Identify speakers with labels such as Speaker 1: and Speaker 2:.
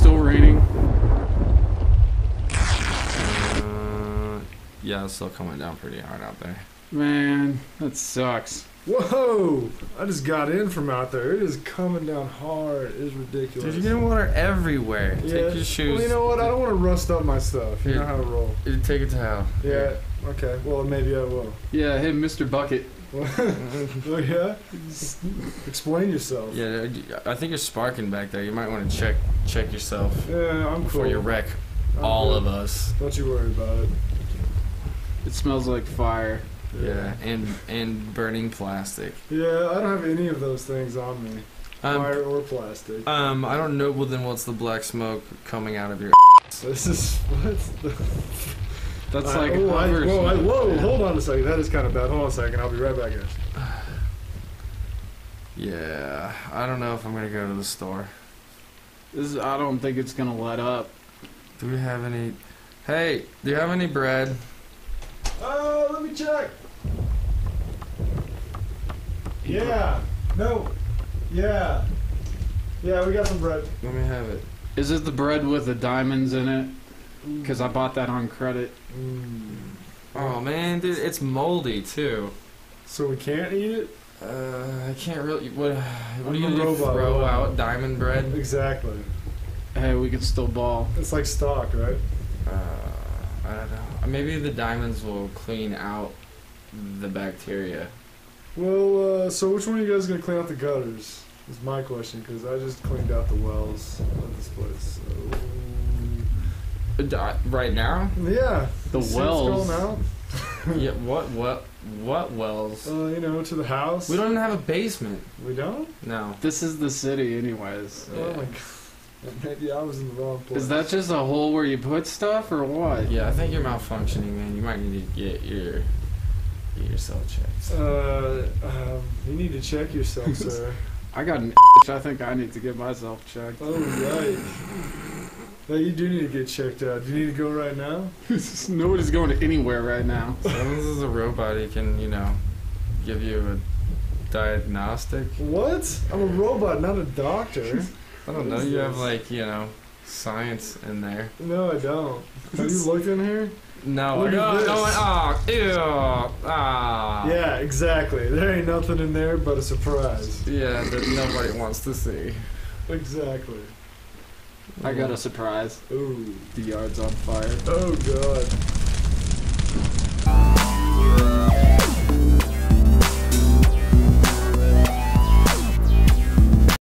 Speaker 1: It's still raining.
Speaker 2: Uh, yeah, it's still coming down pretty hard out there.
Speaker 1: Man, that sucks.
Speaker 3: Whoa! I just got in from out there. It is coming down hard. It is ridiculous.
Speaker 2: Dude, you're getting water everywhere.
Speaker 3: yeah.
Speaker 2: Take your shoes.
Speaker 3: Well, you know what? I don't want to rust up my stuff. You
Speaker 2: Here.
Speaker 3: know how to roll.
Speaker 2: Uh, Take a towel.
Speaker 3: Yeah. Okay. Well, maybe I will.
Speaker 1: Yeah, hey, Mr. Bucket.
Speaker 3: Oh yeah. Explain yourself.
Speaker 2: Yeah, I think you're sparking back there. You might want to check check yourself
Speaker 3: Yeah, I'm
Speaker 2: before
Speaker 3: cool.
Speaker 2: you wreck
Speaker 3: I'm
Speaker 2: all
Speaker 3: good.
Speaker 2: of us.
Speaker 3: Don't you worry about it.
Speaker 1: It smells like fire.
Speaker 2: Yeah, and and burning plastic.
Speaker 3: Yeah, I don't have any of those things on me.
Speaker 2: Um,
Speaker 3: Fire or plastic.
Speaker 2: um, I don't know. Well, then what's the black smoke coming out of your?
Speaker 3: this is what's the.
Speaker 1: That's
Speaker 3: I-
Speaker 1: like
Speaker 3: oh, I, whoa, I, whoa!
Speaker 1: Yeah.
Speaker 3: Hold on a second. That is kind of bad. Hold on a second. I'll be right back, guys.
Speaker 2: Yeah, I don't know if I'm gonna go to the store.
Speaker 1: This is, I don't think it's gonna let up.
Speaker 2: Do we have any? Hey, do you have any bread?
Speaker 3: Oh, let me check. Yeah. No. Yeah. Yeah, we got some bread.
Speaker 2: Let me have it.
Speaker 1: Is it the bread with the diamonds in it? Because I bought that on credit.
Speaker 3: Mm.
Speaker 2: Oh man, dude, it's moldy too.
Speaker 3: So we can't eat it?
Speaker 2: Uh, I can't really. What? What are
Speaker 3: I'm
Speaker 2: you
Speaker 3: a
Speaker 2: gonna do?
Speaker 3: robot,
Speaker 2: Throw
Speaker 3: robot.
Speaker 2: out diamond bread?
Speaker 3: Exactly.
Speaker 1: Hey, we can still ball.
Speaker 3: It's like stock, right?
Speaker 2: Uh, I don't know. Maybe the diamonds will clean out the bacteria.
Speaker 3: Well, uh, so which one of you guys gonna clean out the gutters? Is my question because I just cleaned out the wells of this place.
Speaker 2: Uh, di- Right now?
Speaker 3: Yeah.
Speaker 1: The
Speaker 3: You see what's
Speaker 1: wells.
Speaker 3: going out?
Speaker 2: yeah. What? What? What wells?
Speaker 3: Uh, you know, to the house.
Speaker 2: We don't even have a basement.
Speaker 3: We don't.
Speaker 2: No.
Speaker 1: This is the city, anyways.
Speaker 3: Oh
Speaker 2: Yeah.
Speaker 3: my god. Maybe I was in the wrong place.
Speaker 1: Is that just a hole where you put stuff, or what?
Speaker 2: Yeah, I think you're malfunctioning, man. You might need to get your get yourself checked.
Speaker 3: Uh, um, you need to check yourself, sir.
Speaker 1: I got an I think I need to get myself checked.
Speaker 3: Oh right. No, you do need to get checked out. Do you need to go right now?
Speaker 1: Nobody's going anywhere right now.
Speaker 2: Simmons is a robot. He can, you know, give you a diagnostic.
Speaker 3: What? I'm a robot, not a doctor.
Speaker 2: I don't know. You have like, you know, science in there.
Speaker 3: No, I don't. Have you looked in here?
Speaker 2: No.
Speaker 3: Look
Speaker 2: no,
Speaker 3: this.
Speaker 2: no, oh, ew. Ah.
Speaker 3: Yeah, exactly. There ain't nothing in there but a surprise.
Speaker 2: Yeah, that nobody wants to see.
Speaker 3: Exactly.
Speaker 1: I got a surprise.
Speaker 3: Ooh.
Speaker 1: The yard's on fire.
Speaker 3: Oh god.